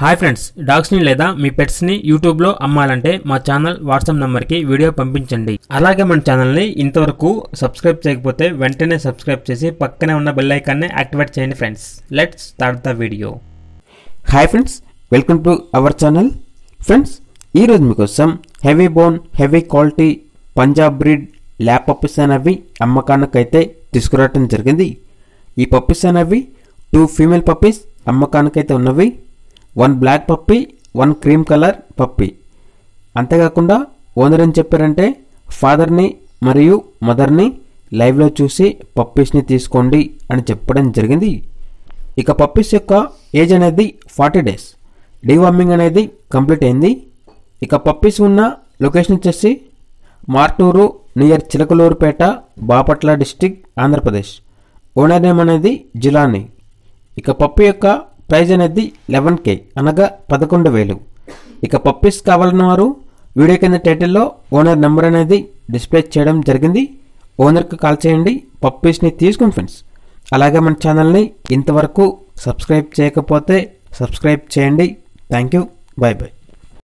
Hi friends డాగ్స్ని లేదా మీ పెట్స్ని యూట్యూబ్లో అమ్మాలంటే మా ఛానల్ వాట్సాప్ నెంబర్కి వీడియో పంపించండి. అలాగే మన ఛానల్ని ఇంతవరకు సబ్స్క్రైబ్ చేయకపోతే వెంటనే సబ్స్క్రైబ్ చేసి పక్కనే ఉన్న బెల్ ఐకాన్ని యాక్టివేట్ చేయండి friends let's start the video hi friends welcome to our channel friends ఈరోజు మీకోసం heavy bone heavy quality Punjab breed lab puppies అనేవి అమ్మకానికైతే తీసుకురావడం జరిగింది. ఈ పప్పీస్ అనేవి టూ ఫీమేల్ పప్పీస్ అమ్మకానికైతే ఉన్నవి. One black puppy one cream colour puppy. అంతేకాకుండా ఓనర్ ఏం చెప్పారంటే ఫాదర్ని మరియు మదర్ని లైవ్లో చూసి పప్పీస్ని తీసుకోండి అని చెప్పడం జరిగింది. ఇక పప్పీస్ యొక్క ఏజ్ అనేది ఫార్టీ డేస్. డీవార్మింగ్ అనేది కంప్లీట్ అయింది. ఇక పప్పీస్ ఉన్న లొకేషన్ వచ్చేసి Martur near Chilakaluripet Bapatla district Andhra Pradesh. Owner name అనేది జిలాని. ఇక పప్పు యొక్క ప్రైజ్ అనేది లెవెన్ కే అనగా పదకొండు వేలు. ఇక పప్పీస్ కావాలన్న వారు వీడియో కింద టైటిల్లో ఓనర్ నెంబర్ అనేది డిస్ప్లే చేయడం జరిగింది. ఓనర్కి కాల్ చేయండి పప్పీస్ని తీసుకుని ఫ్రెండ్స్. అలాగే మన ఛానల్ని ఇంతవరకు సబ్స్క్రైబ్ చేయకపోతే సబ్స్క్రైబ్ చేయండి. Thank you bye bye